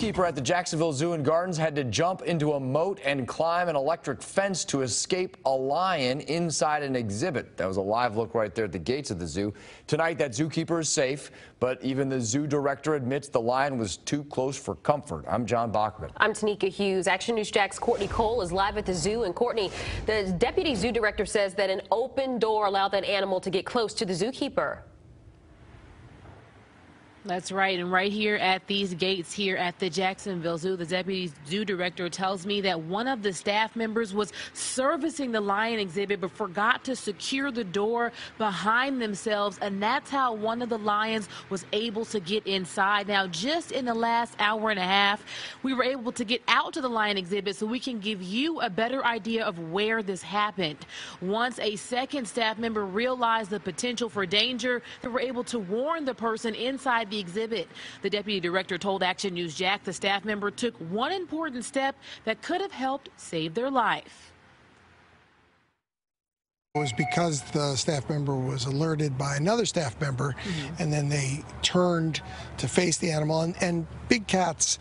zookeeper at the Jacksonville Zoo and Gardens had to jump into a moat and climb an electric fence to escape a lion inside an exhibit. That was a live look right there at the gates of the zoo. Tonight, that zookeeper is safe, but even the zoo director admits the lion was too close for comfort. I'm John Bachman. I'm Tanika Hughes. Action News Jax Courtney Cole is live at the zoo. And Courtney, the deputy zoo director says that an open door allowed that animal to get close to the zookeeper. That's right. And right here at these gates here at the Jacksonville Zoo, the deputy zoo director tells me that one of the staff members was servicing the lion exhibit but forgot to secure the door behind themselves. And that's how one of the lions was able to get inside. Now, just in the last hour and a half, we were able to get out to the lion exhibit so we can give you a better idea of where this happened. Once a second staff member realized the potential for danger, they were able to warn the person inside the exhibit. The deputy director told Action News Jax the staff member took one important step that could have helped save their life. It was because the staff member was alerted by another staff member, mm-hmm. and then they turned to face the animal. And, and big cats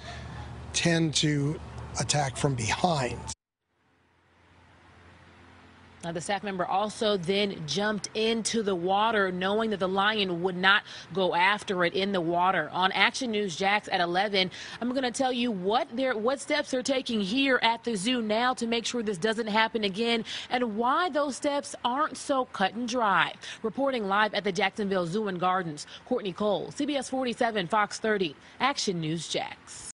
tend to attack from behind. Now, the staff member also then jumped into the water, knowing that the lion would not go after it in the water. On Action News Jax at 11, I'm going to tell you what they're, what steps they're taking here at the zoo now to make sure this doesn't happen again, and why those steps aren't so cut and dry. Reporting live at the Jacksonville Zoo and Gardens, Courtney Cole, CBS 47, Fox 30, Action News Jax.